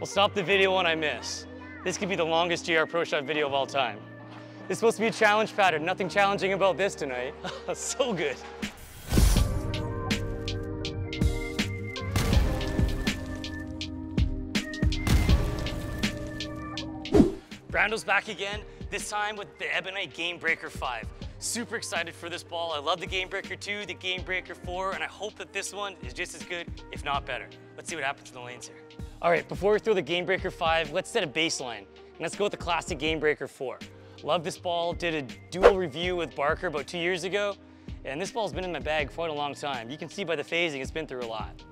Well, stop the video when I miss. This could be the longest JR Pro Shop video of all time. This is supposed to be a challenge pattern. Nothing challenging about this tonight. so good. Brando's back again, this time with the Ebonite Game Breaker 5. Super excited for this ball. I love the Game Breaker 2, the Game Breaker 4, and I hope that this one is just as good, if not better. Let's see what happens in the lanes here. All right, before we throw the Game Breaker 5, let's set a baseline. And let's go with the classic Game Breaker 4. Love this ball, did a dual review with Barker about two years ago, and this ball's been in my bag for quite a long time. You can see by the phasing, it's been through a lot.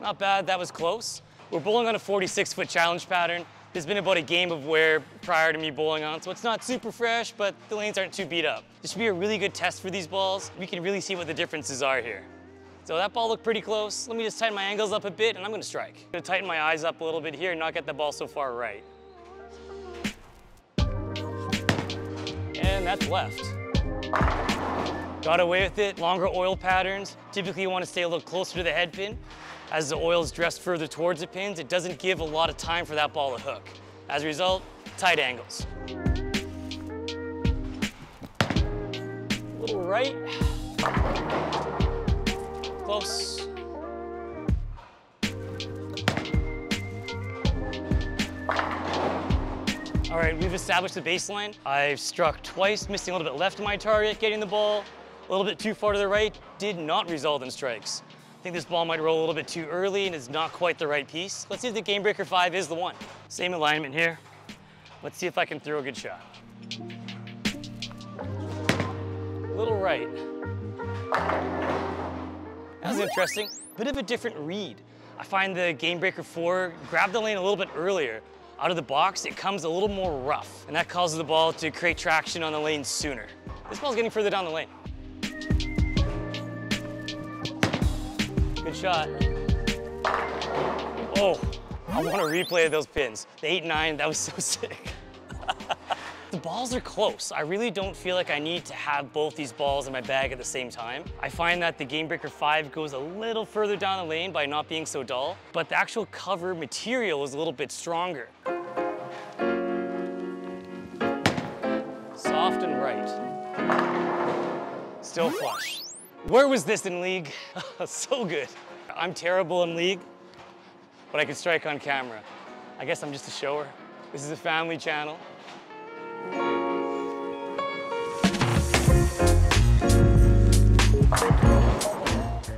Not bad, that was close. We're bowling on a 46 foot challenge pattern. There's been about a game of wear prior to me bowling on, so it's not super fresh, but the lanes aren't too beat up. This should be a really good test for these balls. We can really see what the differences are here. So that ball looked pretty close. Let me just tighten my angles up a bit and I'm gonna strike. I'm gonna tighten my eyes up a little bit here and not get the ball so far right. And that's left. Got away with it, longer oil patterns. Typically you wanna stay a little closer to the head pin. As the oil is dressed further towards the pins, it doesn't give a lot of time for that ball to hook. As a result, tight angles. A little right. Close. All right, we've established the baseline. I've struck twice, missing a little bit left of my target, getting the ball a little bit too far to the right, did not result in strikes. I think this ball might roll a little bit too early and is not quite the right piece. Let's see if the Game Breaker 5 is the one. Same alignment here. Let's see if I can throw a good shot. A little right. That was interesting. Bit of a different read. I find the Game Breaker 4 grab the lane a little bit earlier. Out of the box, it comes a little more rough, and that causes the ball to create traction on the lane sooner. This ball's getting further down the lane. Good shot. Oh, I want a replay of those pins. The 8-9, that was so sick. the balls are close. I really don't feel like I need to have both these balls in my bag at the same time. I find that the Game Breaker 5 goes a little further down the lane by not being so dull, but the actual cover material is a little bit stronger. Soft and right. Still flush. Where was this in league? so good. I'm terrible in league, but I can strike on camera. I guess I'm just a shower. This is a family channel.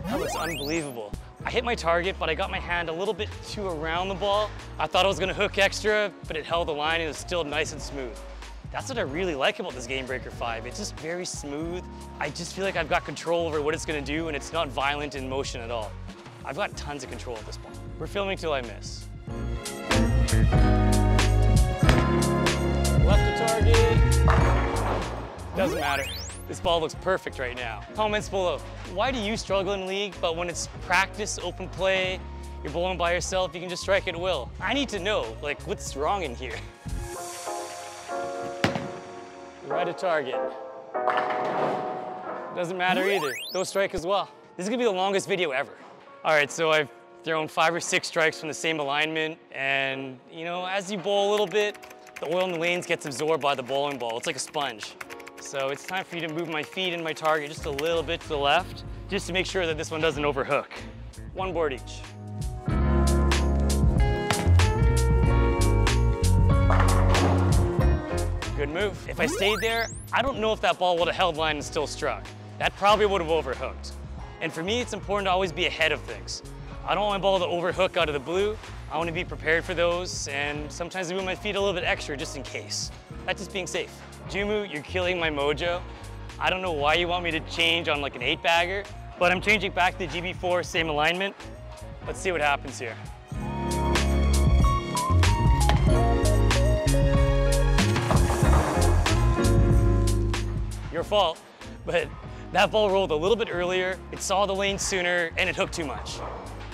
That was unbelievable. I hit my target, but I got my hand a little bit too around the ball. I thought I was gonna hook extra, but it held the line and it was still nice and smooth. That's what I really like about this Game Breaker 5. It's just very smooth. I just feel like I've got control over what it's gonna do and it's not violent in motion at all. I've got tons of control of this ball. We're filming till I miss. Left to target. Doesn't matter. This ball looks perfect right now. Comments below. Why do you struggle in league, but when it's practice, open play, you're bowling by yourself, you can just strike at will? I need to know, like, what's wrong in here? Right to target. Doesn't matter either. Those strike as well. This is gonna be the longest video ever. All right, so I've thrown five or six strikes from the same alignment, and you know, as you bowl a little bit, the oil in the lanes gets absorbed by the bowling ball. It's like a sponge. So it's time for you to move my feet and my target just a little bit to the left, just to make sure that this one doesn't overhook. One board each. Good move. If I stayed there, I don't know if that ball would have held line and still struck. That probably would have overhooked. And for me, it's important to always be ahead of things. I don't want my ball to overhook out of the blue. I want to be prepared for those, and sometimes I move my feet a little bit extra just in case. That's just being safe. Jumu, you're killing my mojo. I don't know why you want me to change on like an eight bagger, but I'm changing back to the GB4, same alignment. Let's see what happens here. Your fault, but that ball rolled a little bit earlier, it saw the lane sooner, and it hooked too much.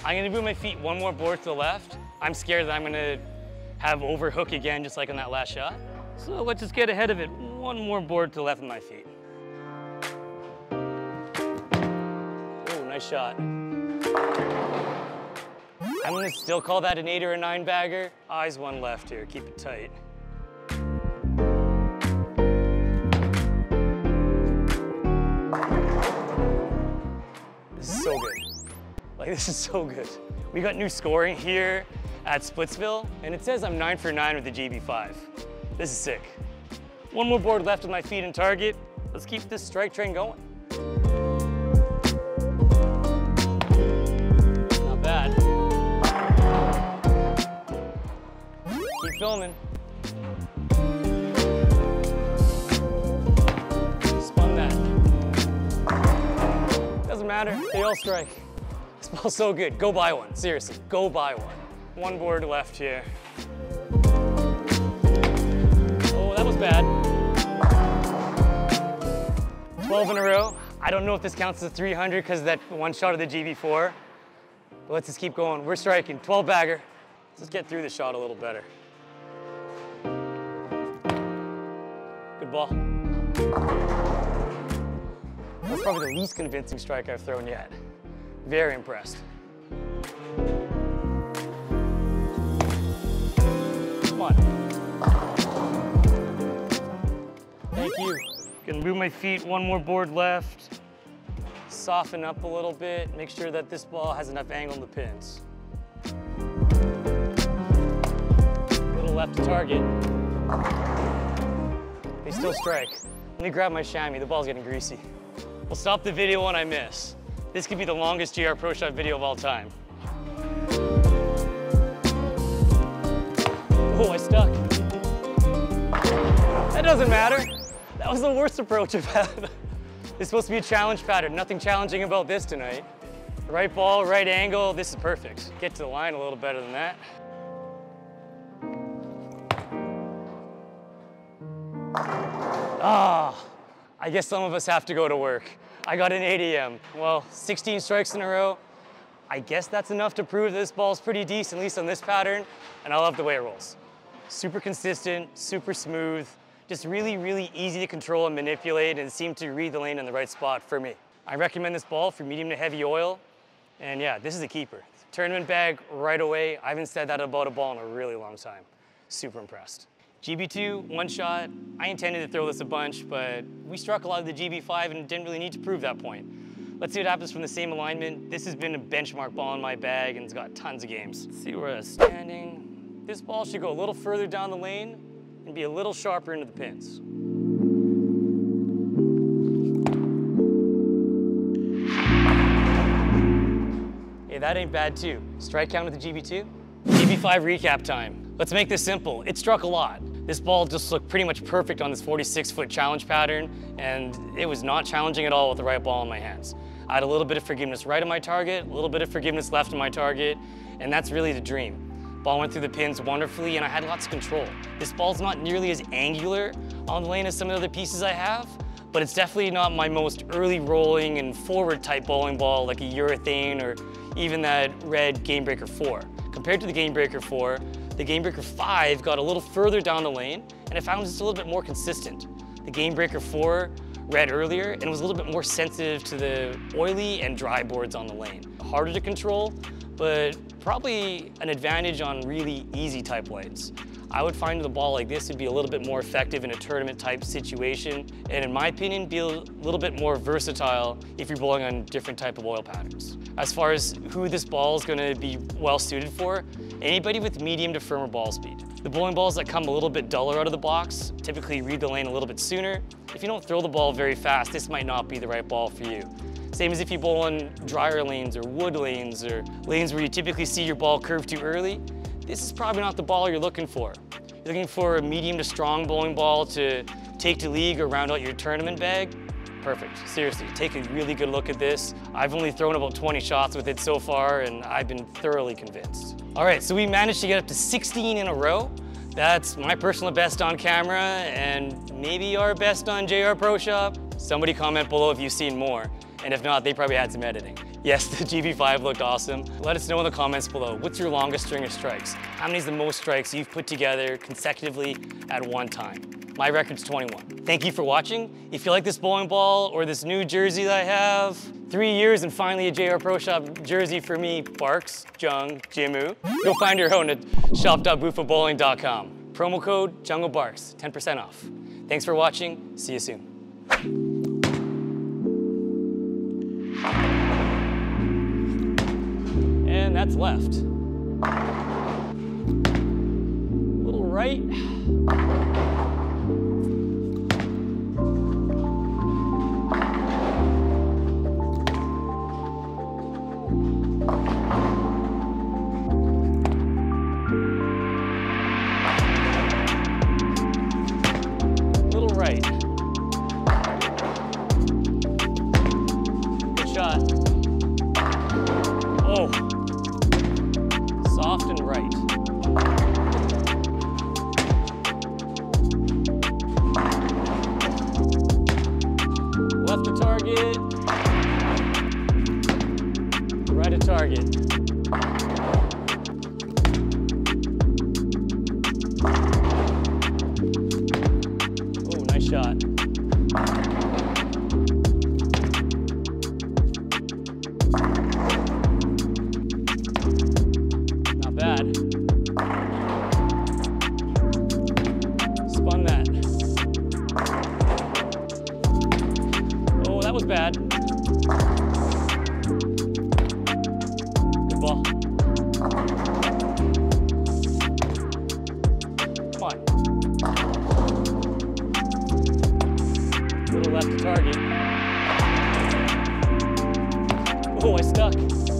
I'm gonna move my feet one more board to the left. I'm scared that I'm gonna have overhook again, just like on that last shot. So let's just get ahead of it. One more board to the left of my feet. Oh, Nice shot. I'm gonna still call that an eight or a nine bagger. Eyes one left here, keep it tight. This is so good. We got new scoring here at Splitsville, and it says I'm nine for nine with the GB5. This is sick. One more board left with my feet in target. Let's keep this strike train going. Not bad. Keep filming. Spun that. Doesn't matter, they all strike. Ball's so good. Go buy one, seriously, go buy one. One board left here. Oh, that was bad. 12 in a row. I don't know if this counts as a 300 because that one shot of the GB4. But let's just keep going. We're striking, 12 bagger. Let's just get through the shot a little better. Good ball. That's probably the least convincing strike I've thrown yet. Very impressed. Come on. Thank you. Gonna move my feet, one more board left. Soften up a little bit, make sure that this ball has enough angle in the pins. A little left to target. They still strike. Let me grab my chamois, the ball's getting greasy. We'll stop the video when I miss. This could be the longest JR Pro Shop video of all time. Oh, I stuck. That doesn't matter. That was the worst approach I've had. It's supposed to be a challenge pattern. Nothing challenging about this tonight. Right ball, right angle, this is perfect. Get to the line a little better than that. Ah, I guess some of us have to go to work. I got an 8 a.m. Well, 16 strikes in a row. I guess that's enough to prove this ball's pretty decent, at least on this pattern, and I love the way it rolls. Super consistent, super smooth, just really, really easy to control and manipulate and seem to read the lane in the right spot for me. I recommend this ball for medium to heavy oil, and yeah, this is a keeper. Tournament bag right away. I haven't said that about a ball in a really long time. Super impressed. GB2, one shot. I intended to throw this a bunch, but we struck a lot of the GB5 and didn't really need to prove that point. Let's see what happens from the same alignment. This has been a benchmark ball in my bag and it's got tons of games. Let's see where it's standing. This ball should go a little further down the lane and be a little sharper into the pins. Hey, that ain't bad too. Strike count with the GB2. GB5 recap time. Let's make this simple. It struck a lot. This ball just looked pretty much perfect on this 46 foot challenge pattern, and it was not challenging at all with the right ball in my hands. I had a little bit of forgiveness right of my target, a little bit of forgiveness left of my target, and that's really the dream. Ball went through the pins wonderfully, and I had lots of control. This ball's not nearly as angular on the lane as some of the other pieces I have, but it's definitely not my most early rolling and forward type bowling ball like a urethane or even that red Game Breaker 4. Compared to the Game Breaker 4, the Game Breaker 5 got a little further down the lane, and I found it's a little bit more consistent. The Game Breaker 4 read earlier and was a little bit more sensitive to the oily and dry boards on the lane. Harder to control, but probably an advantage on really easy type lanes. I would find the ball like this would be a little bit more effective in a tournament type situation, and in my opinion, be a little bit more versatile if you're bowling on different type of oil patterns. As far as who this ball is gonna be well suited for, anybody with medium to firmer ball speed. The bowling balls that come a little bit duller out of the box typically read the lane a little bit sooner. If you don't throw the ball very fast, this might not be the right ball for you. Same as if you bowl in drier lanes or wood lanes or lanes where you typically see your ball curve too early, this is probably not the ball you're looking for. You're looking for a medium to strong bowling ball to take to league or round out your tournament bag. Perfect, seriously, take a really good look at this. I've only thrown about 20 shots with it so far and I've been thoroughly convinced. All right, so we managed to get up to 16 in a row. That's my personal best on camera and maybe our best on JR Pro Shop. Somebody comment below if you've seen more. And if not, they probably had some editing. Yes, the GB5 looked awesome. Let us know in the comments below, what's your longest string of strikes? How many is the most strikes you've put together consecutively at one time? My record's 21. Thank you for watching. If you like this bowling ball or this new jersey that I have, three years and finally a JR Pro Shop jersey for me, Barks, Jung, Jimu. Go find your own at shop.buffabowling.com. Promo code JungoBarks, 10% off. Thanks for watching. See you soon. And that's left. A Little right. Was bad. Good ball. Come on. Little left to target. Oh, I stuck.